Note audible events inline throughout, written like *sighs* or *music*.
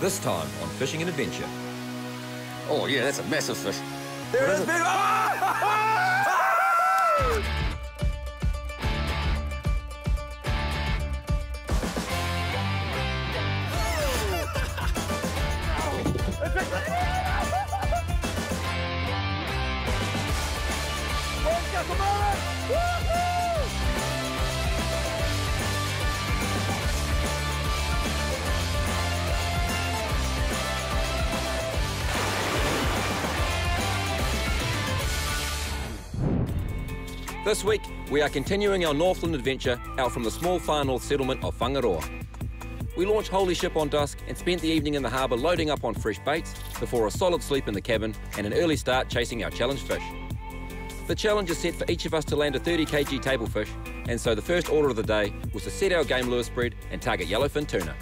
This time on Fishing and Adventure. Oh, yeah, that's a massive fish. There it is, big. *laughs* This week, we are continuing our Northland adventure out from the small far north settlement of Whangaroa. We launched Holy Ship on dusk and spent the evening in the harbour loading up on fresh baits before a solid sleep in the cabin and an early start chasing our challenge fish. The challenge is set for each of us to land a 30 kg table fish, and so the first order of the day was to set our game lure spread and target yellowfin tuna.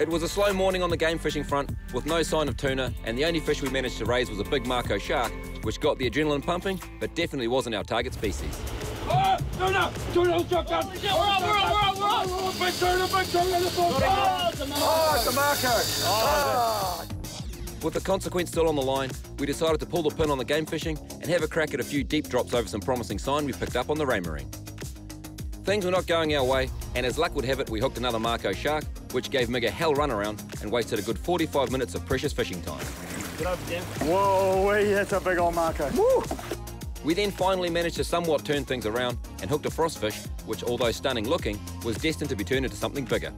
It was a slow morning on the game fishing front with no sign of tuna, and the only fish we managed to raise was a big Mako shark, which got the adrenaline pumping, but definitely wasn't our target species. Oh, tuna! Tuna, shotgun! We're on, we're on, we're on, we're on! Big tuna, big tuna in the boat! Oh, Oh, it's a Mako. Oh. Ah. With the consequence still on the line, we decided to pull the pin on the game fishing and have a crack at a few deep drops over some promising sign we picked up on the Raymarine. Things were not going our way, and as luck would have it, we hooked another Mako shark, which gave Mig a hell runaround and wasted a good 45 minutes of precious fishing time. Whoa, wee, that's a big old marker. Woo! We then finally managed to somewhat turn things around and hooked a frostfish, which, although stunning looking, was destined to be turned into something bigger.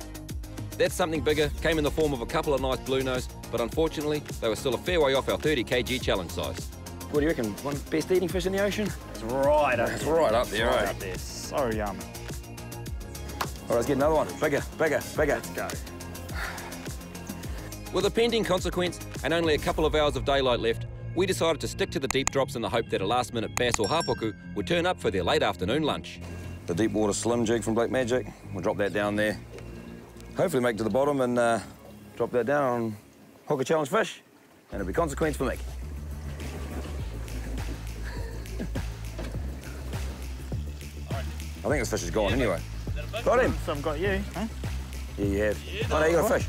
That something bigger came in the form of a couple of nice blue nose, but unfortunately, they were still a fair way off our 30 kg challenge size. What do you reckon? One best eating fish in the ocean? It's right up It's right up there, Right eh? up there. So yummy. All right, let's get another one. Bigger, bigger, bigger. Go. With a pending consequence and only a couple of hours of daylight left, we decided to stick to the deep drops in the hope that a last minute bass or hapuku would turn up for their late afternoon lunch. The deep water slim jig from Black Magic. We'll drop that down there. Hopefully make it to the bottom and uh, drop that down on hook a challenge fish. And it'll be consequence for me. *laughs* I think this fish is gone anyway. Got him. Some got you, huh? Yeah, you have. oh, no, you got a fish.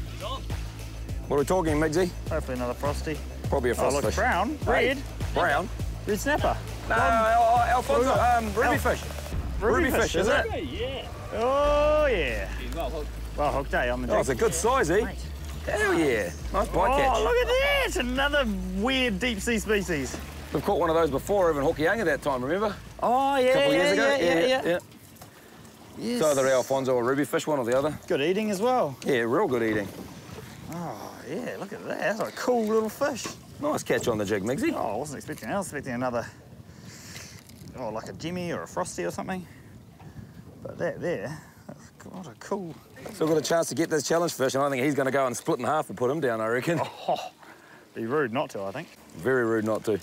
What are we talking, Migsy? Hopefully another frosty. Probably a Oh, frost look, fish. brown, Hey, red, Brown? red snapper. No, Al- Al- Alfonso, um, ruby Al- fish. Ruby, Ruby fish, is it? Yeah. Oh, yeah. Well hooked, eh, on the Oh, it's a jig. good size, eh? Mate. Hell yeah. Nice bite Oh, catch. look at that! Another weird deep sea species. We've caught one of those before over in Hokianga that time, remember? Oh, yeah, A couple of yeah, years ago? yeah, yeah, yeah. It's either Alfonso or ruby fish, one or the other. Good eating as well. Yeah, real good eating. Oh, yeah, look at that. That's a cool little fish. Nice catch on the jig, Migsy. Oh, I wasn't expecting that. I was expecting another, oh, like a Jimmy or a Frosty or something. But that there, that's, what a cool. Still got a chance to get this challenge fish, and I think he's going to go and split in half and put him down, I reckon. Oh, be rude not to, I think. Very rude not to.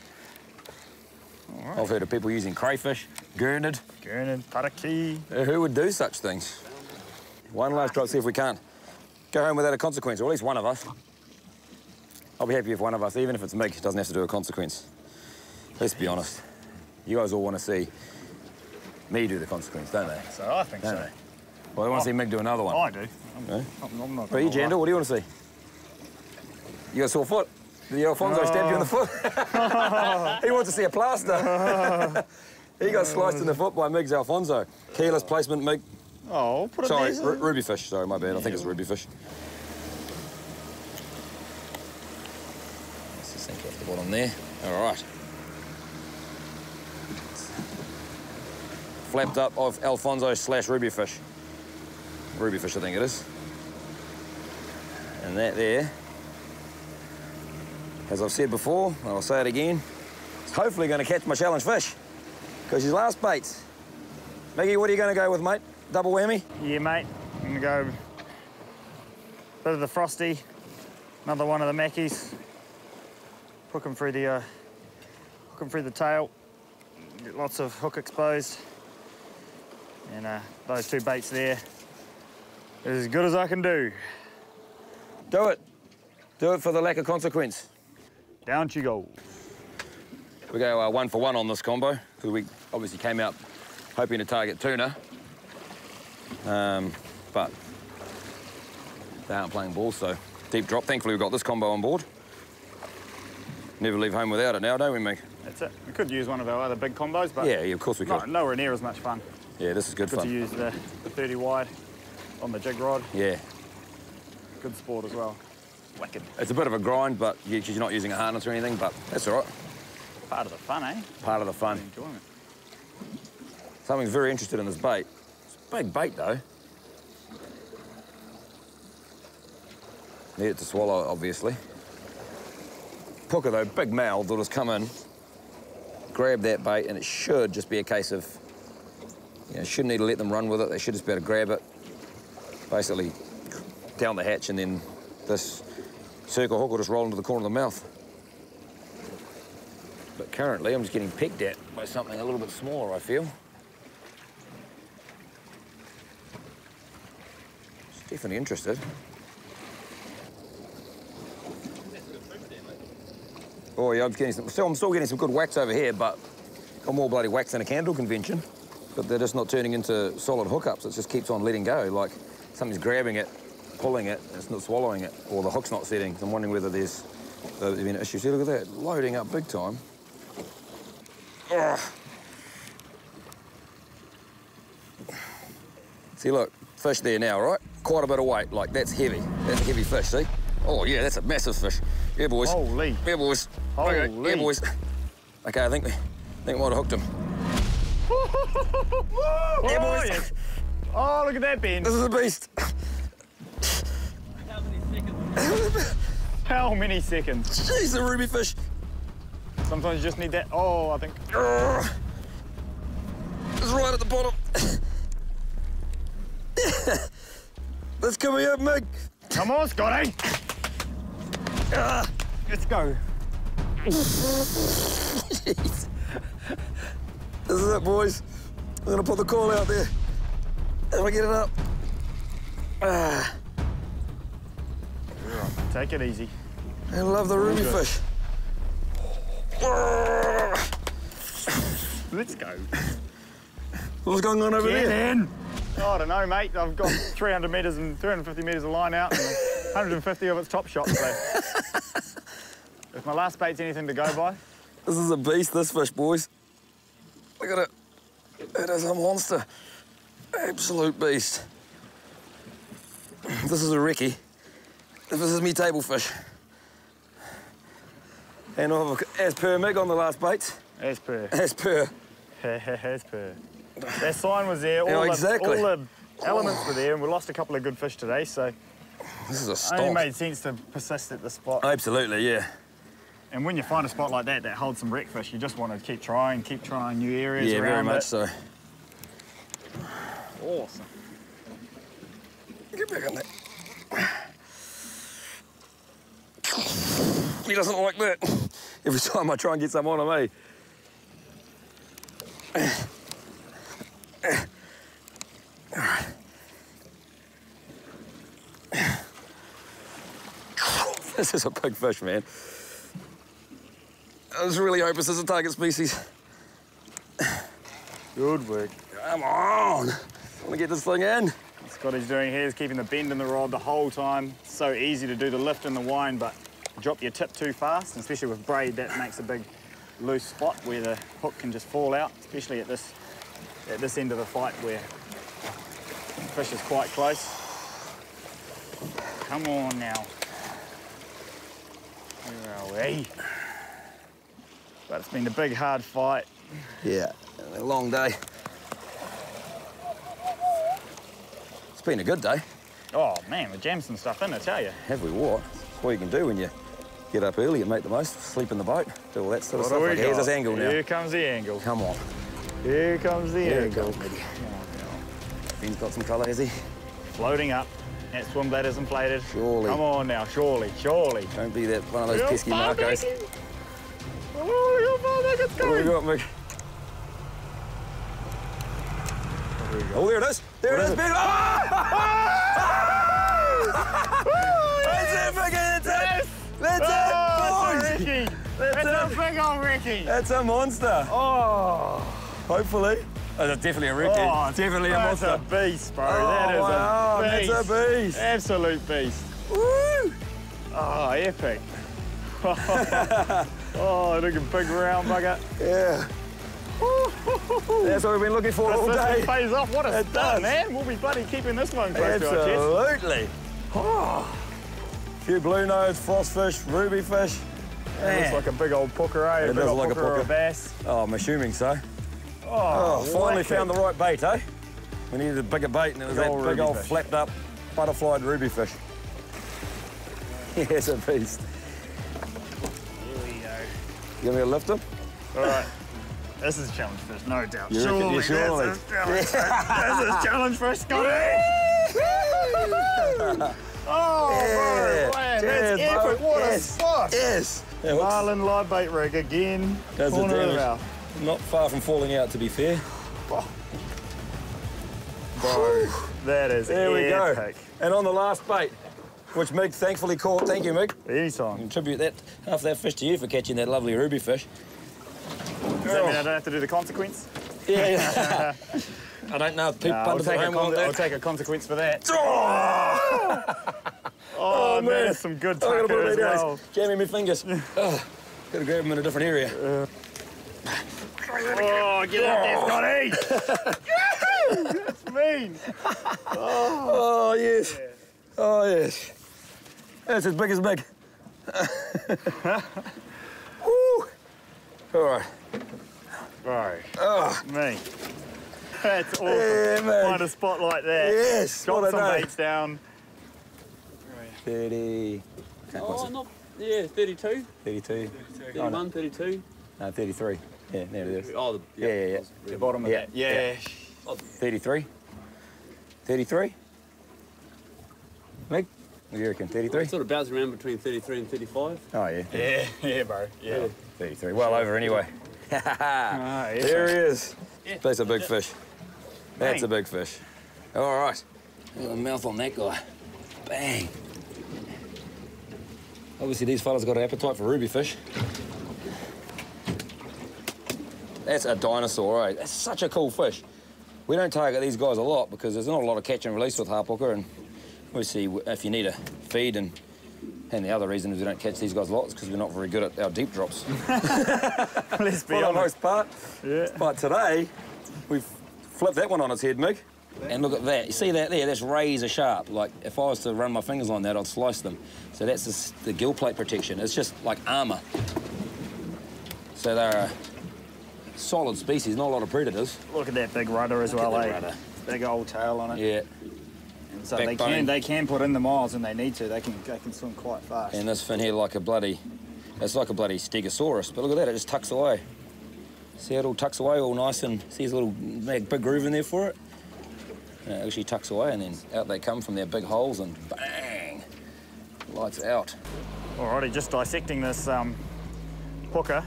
Right. I've heard of people using crayfish, gurnard. Gurnard, Paraki. Uh, Who would do such things? One last drop, see if we can't. Go home without a consequence, or at least one of us. I'll be happy if one of us, even if it's Mig, doesn't have to do a consequence. Let's be honest. You guys all want to see me do the consequence, don't they? So I think Don't so. they? Well, they want to see Mig do another one. I do. I'm, Eh? I'm, I'm not But you. Jandal, what do you want to see? You got a sore foot? Did Alfonso stab you in the foot? *laughs* *laughs* he wants to see a plaster. *laughs* he got sliced in the foot by Mig's Alfonso. Keyless placement, Mig. Oh, put it Sorry, there. ruby fish. Sorry, my bad. I think it's ruby fish. Let's just sink off the bottom there. All right. Flapped up of Alfonso slash ruby fish. Ruby fish, I think it is. And that there, as I've said before, and I'll say it again, is hopefully going to catch my challenge fish. Because his last baits. Maggie, what are you going to go with, mate? Double whammy? Yeah, mate. I'm gonna go a bit of the frosty, another one of the Mackies. Hook him through the uh, hook him through the tail. Get lots of hook exposed, and uh, those two baits there is as good as I can do. Do it. Do it for the lack of consequence. Down she goes. We go uh, one for one on this combo because we obviously came out hoping to target tuna. Um, but they aren't playing ball, so Deep drop. Thankfully, we've got this combo on board. Never leave home without it now, don't we, Mick? That's it. We could use one of our other big combos, but Yeah, yeah, of course we no, could. nowhere near as much fun. Yeah, this is good, Good fun. to use the, the 30 wide on the jig rod. Yeah. Good sport as well. Wicked. It's a bit of a grind, but you- you're not using a harness or anything, but that's all right. Part of the fun, eh? Part of the fun. Enjoyment. Something's very interested in this bait. It's a big bait, though. Need it to swallow, obviously. Puka, though, big mouth, will just come in, grab that bait, and it should just be a case of, you know, shouldn't need to let them run with it. They should just be able to grab it, basically down the hatch, and then this circle hook will just roll into the corner of the mouth. But currently, I'm just getting picked at by something a little bit smaller, I feel. It's definitely interested. Oh yeah, I'm getting some. Still, I'm still getting some good wax over here, but got more bloody wax than a candle convention. But they're just not turning into solid hookups. It just keeps on letting go. Like something's grabbing it, pulling it, it's not swallowing it, or the hook's not setting. I'm wondering whether there's, uh, there's been an issue. See, look at that, loading up big time. Ugh. See, look, fish there now, right? Quite a bit of weight. Like that's heavy. That's a heavy fish. See? Oh yeah, that's a massive fish. Yeah, boys. Holy. Yeah, boys. Okay, Holy. yeah, boys. Okay, I think we, I think we might have hooked him. *laughs* yeah, boys. Oh, look at that bend. This is a beast. How many seconds? Jeez, the ruby fish. Sometimes you just need that. Oh, I think. It's right at the bottom. Let's come here, Mick. Come on, Scotty. Let's go. Jeez. *laughs* This is it, boys. I'm gonna put the call out there. If I get it up. Ah, Take it easy. I love the ruby good. fish. Let's go. What's going on over Get there? in. Oh, I don't know, mate. I've got 300 metres and 350 metres of line out and 150 of it's top shot. So if my last bait's anything to go by, This is a beast, this fish, boys. Look at it. It is a monster. Absolute beast. This is a Ricky. This is me table fish. And I've- as per Mick on the last bait, as per, as per. *laughs* as per. That sign was there. All, Yeah, the, exactly. all the elements were there, and we lost a couple of good fish today. So This is a it only made sense to persist at the spot. Absolutely, yeah. And when you find a spot like that that holds some wreckfish, you just want to keep trying, keep trying new areas Yeah, around very much it. so. Awesome. Get back on that. He doesn't like that. Every time I try and get some on me. *sighs* This is a big fish, man. I was really hope this is a target species. Good work. Come on. I want to get this thing in. Scotty's doing here is keeping the bend in the rod the whole time. So easy to do the lift and the wind, but drop your tip too fast, especially with braid, that makes a big loose spot where the hook can just fall out, especially at this at this end of the fight where the fish is quite close. Come on now. Where are we? But it's been a big hard fight. Yeah, a long day. It's been a good day. Oh man, we jammed some stuff in, I tell you. Have we what? That's what you can do when you get up early and make the most, sleep in the boat, do all that sort of What do stuff. Like, here's this angle now. Here comes the angle. Come on. Here comes the Here angle. Mickey. Ben's got some colour, has he? Floating up. That swim bladder's inflated. Surely. Come on now, surely, surely. Don't be that one of those You're pesky Makos. Oh, you're fine, Mickey, it's What have we got, Mick? Oh, there it is. There What it is is, it? Ben. Ah! That's That's it. a big old Ricky. That's a monster. Oh, Hopefully. Oh, that's definitely a Ricky. oh, definitely a that's monster. a beast, bro. Oh, that is wow, a beast. that's a beast. Absolute beast. Woo! Oh, epic. *laughs* oh, look a big round bugger. Yeah. That's what we've been looking for all This, day. this pays off. What a It start, does. man. We'll be bloody keeping this one close to our chest. Absolutely. Oh. few blue nose, frostfish, ruby fish. It looks like a big old pooker, eh? It a does old look a pooker or a pooker. bass. Oh, I'm assuming so. Oh, Oh, finally found the right bait, eh? We needed a bigger bait, and it was Big that old big old fish. flapped up, butterflied ruby fish. *laughs* Yes, a beast. Here we go. You want me to lift him? All right. This is challenge fish, no doubt. You reckon- yeah, surely. This is challenge *laughs* fish. this is challenge fish, Scotty. *laughs* oh, Yeah. bro, man, Cheers, that's bro. epic. What Yes. a spot. Yes. Yeah. Marlin live bait rig again. Does Corner of damage. our- Not far from falling out, to be fair. Oh. Bro, that is There we go. And on the last bait, which Mig thankfully caught. Thank you, Mig. Anytime. Contribute that half that fish to you for catching that lovely ruby fish. Does that mean I don't have to do the consequence? Yeah, yeah. *laughs* I don't know if people I'll, take a home con- want I'll take a consequence for that. *laughs* *laughs* Oh, Oh, man, some good oh, tucker put as well. Jamming my fingers. oh, gotta grab them in a different area. Oh, get out there, Scotty! *laughs* That's mean. Oh, yes. Oh, yes. That's as big as big. *laughs* Woo. All right. Bro, Oh, me. That's awesome. Yeah. Find a spot like that. yes. Got some baits down. 30. Oh, not, yeah, 32, 32. 31, 32. No, 33. Yeah, there it is. Oh, the, Yeah, yeah, yeah. The bottom of Yeah, that. Yeah. 33. 33. Meg, what do you reckon? 33? sort of bounce around between 33 and 35. Oh, yeah. Yeah, *laughs* yeah, bro. Yeah. 33. Well over anyway. *laughs* Ah, yeah. There he is. Yeah. That's a big fish. That's a big fish. All right. Look at the mouth on that guy. Bang. Obviously, these fellas got an appetite for ruby fish. That's a dinosaur, right? That's such a cool fish. We don't target these guys a lot because there's not a lot of catch and release with hapuku, and obviously, if you need a feed and and the other reason is we don't catch these guys a lot is because we're not very good at our deep drops *laughs* Let's be for the most part. Yeah. But today, we've flipped that one on its head, Mick. And look at that. You see that there? That's razor sharp. Like, if I was to run my fingers on that, I'd slice them. So that's the, the gill plate protection. It's just like armour. So they're a solid species, not a lot of predators. Look at that big rudder as well, that eh? rudder. Big old tail on it. Yeah. And so they can they can put in the miles when they need to. They can they can swim quite fast. And this fin here, like a bloody, it's like a bloody stegosaurus. But look at that, it just tucks away. See how it all tucks away, all nice and see his little big groove in there for it? And it actually tucks away and then out they come from their big holes and bang, lights out. Alrighty, just dissecting this um, hooker.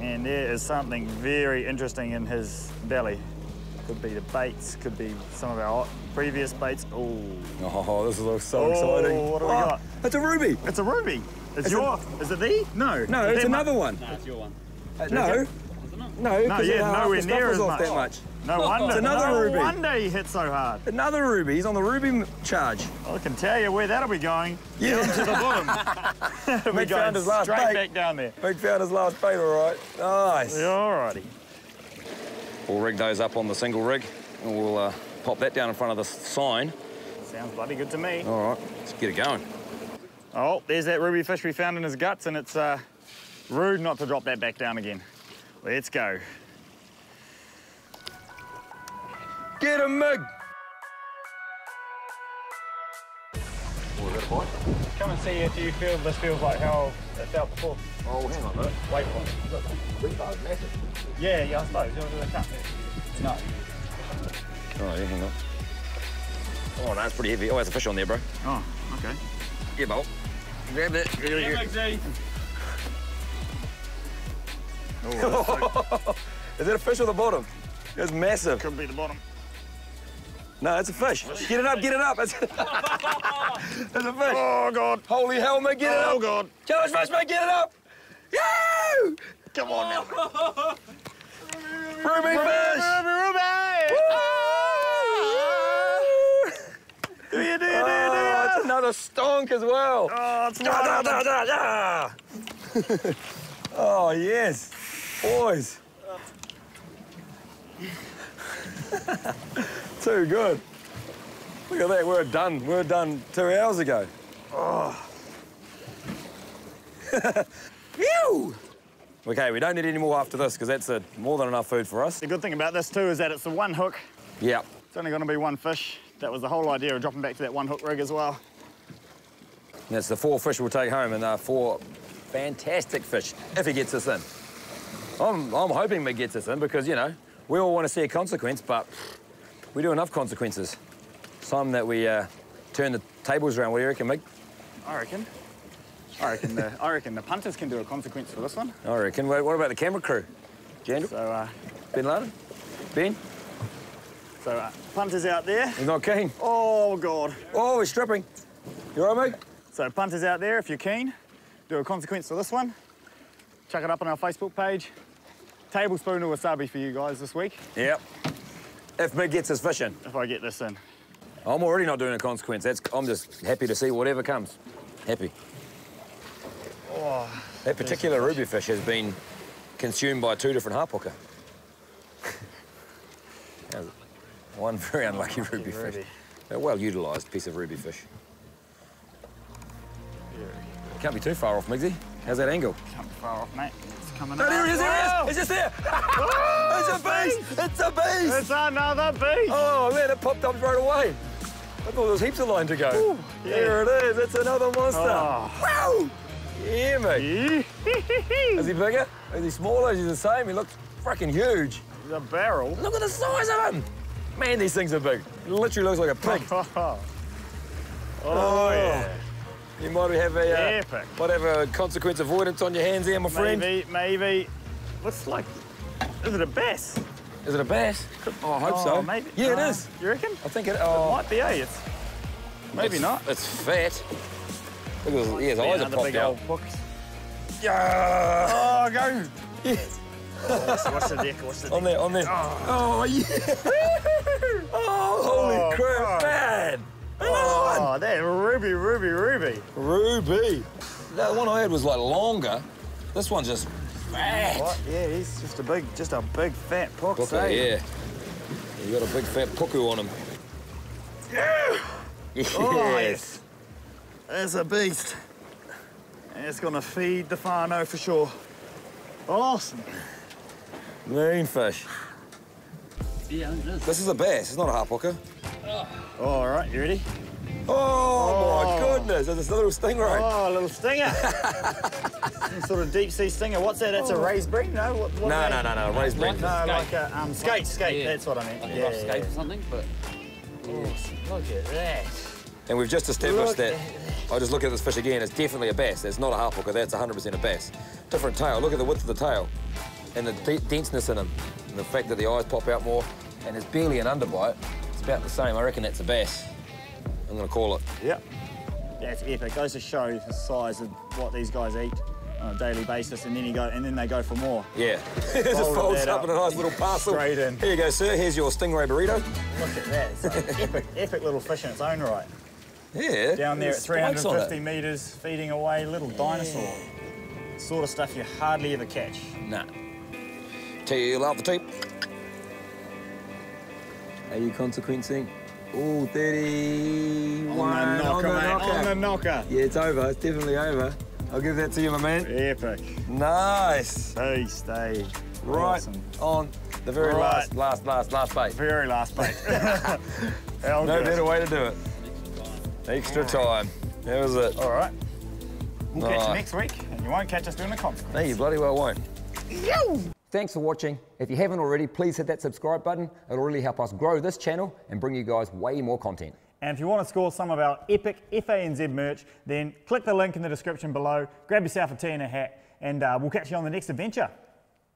And there is something very interesting in his belly. Could be the baits, could be some of our previous baits. Oh, Oh, this looks so Oh, exciting. what do we Oh, got? It's a ruby. it's a ruby. It's, It's your, is it the? No. No, it's another one. That's your one. Uh, no, no, because yeah, nowhere the near as off much. that much. No wonder. It's another no ruby. wonder he hit so hard. Another ruby. He's on the ruby m- charge. I can tell you where that'll be going. Yeah. To the bottom. *laughs* It'll be Mick going found his last straight bait. back down there. Big found his last bait, all right. Nice. Alrighty. We'll rig those up on the single rig and we'll uh, pop that down in front of the sign. Sounds bloody good to me. All right, let's get it going. Oh, there's that ruby fish we found in his guts, and it's uh, rude not to drop that back down again. Let's go. Get him, Mig! Come and see if you feel this feels like how it felt before. Oh, hang on a minute. Wait for it. Yeah, yeah, I suppose. You'll do the cut there. No. Oh, yeah, hang on. Oh, no, it's pretty heavy. Oh, there's a fish on there, bro. Oh, okay. Yeah, Bolt. Grab that. Oh, *laughs* Is that a fish on the bottom? It's massive. could be the bottom. No, it's a fish. Get it up, get it up. It's, it's *laughs* a fish. Oh, God. Holy hell, mate, get it Oh, up. Oh, God. Challenge fish, mate, get it up. Yo! Come on now. Ruby fish! Ruby, Ruby! Woo! Do you, do you, do you, do Oh, you? it's another stonk as well. Oh, it's Da, da, da, da, *laughs* da. oh, yes. Boys. *laughs* Too good. Look at that, we're done. We're done two hours ago. Oh. *laughs* Phew! Okay, we don't need any more after this because that's uh more than enough food for us. The good thing about this too is that it's the one hook. Yeah. It's only going to be one fish. That was the whole idea of dropping back to that one hook rig as well. That's the four fish we'll take home, and they're four fantastic fish if he gets us in. I'm, I'm hoping Mick gets us in because, you know, we all want to see a consequence, but we do enough consequences. It's time that we uh, turn the tables around. What do you reckon, Mick? I reckon. I reckon the I reckon the punters can do a consequence for this one. I reckon. What what about the camera crew? Jandal? So uh, Ben Laden? Ben? so uh, punters out there. He's not keen. Oh god. Oh, he's stripping. You all right, Mick? So punters out there, if you're keen, do a consequence for this one. Chuck it up on our Facebook page. Tablespoon of wasabi for you guys this week, Yep. If Mick gets us fishing. if I get this in. I'm already not doing a consequence. That's, I'm just happy to see whatever comes. Happy. Oh, That particular ruby fish has been consumed by two different hapuku. That was *laughs* One very unlucky ruby fish. ruby. A well-utilised piece of ruby fish. Can't be too far off, Migsy. How's that angle? can't be far off, mate. It's coming No, up. there he is, there he is! It's just there! *laughs* it's a beast! It's a beast! It's another beast. Oh, man, it popped up right away. I thought there was heaps of line to go. yeah. There it is. It's another monster. Oh. Wow! Yeah, mate. Is he bigger? Is he smaller? Is he the same? He looks freaking huge. the barrel. Look at the size of him. Man, these things are big. It literally looks like a pig. *laughs* Oh, oh, yeah. You might have a uh, Epic. might have a consequence avoidance on your hands there, my friend. Maybe, maybe. Looks like. Is it a bass? Is it a bass? Oh, I hope oh, so. Maybe. Yeah, it Uh, is. You reckon? I think it. It Oh, might be, eh? It's maybe it's- not. It's fat. Look at his, yeah, his eyes are popped big out. Yeah. Oh, go. Yes. Watch, watch the deck. Watch the deck. On there, on there. Oh, yeah. *laughs* oh, holy Oh, crap, Oh, that ruby, ruby, ruby. Ruby. That one I had was like longer. This one's just fat. What? Yeah, he's just a big, just a big fat hook. Puka, eh? yeah. You got a big fat puku on him. Yeah. *laughs* Yes. Oh, yes. That's a beast. And it's gonna feed the whānau for sure. Awesome. Mean fish. Yeah, it is. This is a bass. It's not a harp hooker. All right, you ready? Oh, my Oh. goodness. It's a little stingray. Oh, a little stinger. Some sort of deep sea stinger. What's that? That's a raised bream? No, what? what No, are no, no, no. Raised Like bread. No, Skate. like a um, skate, skate. Yeah. That's what I meant. Like yeah, a rough skate yeah. or something, but Look at that. And we've just established Look that. I just look at this fish again. It's definitely a bass. It's not a hapuku. That's 100% a bass. Different tail. Look at the width of the tail and the de- denseness in him. And the fact that the eyes pop out more. And there's barely an underbite. About the same. I reckon that's a bass. I'm going to call it. Yep. That's epic. Goes to show the size of what these guys eat on a daily basis, and then you go, and then they go for more. Yeah. *laughs* just folds up up. in a nice little parcel. Straight in. Here you go, sir. Here's your stingray burrito. Look at that. It's an epic, *laughs* epic little fish in its own right. Yeah. Down there at there's spikes on it. 350 metres, feeding away, little dinosaur. Sort of stuff you hardly ever catch. Nah. Tail off the tape. Are you consequencing? Oh, 31. On the knocker, mate. On the knocker. Yeah, it's over. It's definitely over. I'll give that to you, my man. Epic. Nice. Beast, eh? Right Awesome. on the very Right. last, last, last, last bait. Very last bait. *laughs* No better way to do it. Extra time. That was it. All right. We'll catch you next week, and you won't catch us doing the consequence. No, you bloody well won't. Thanks for watching. If you haven't already, please hit that subscribe button. It'll really help us grow this channel and bring you guys way more content. And if you want to score some of our epic FANZ merch, then click the link in the description below, grab yourself a tea and a hat, and uh, we'll catch you on the next adventure.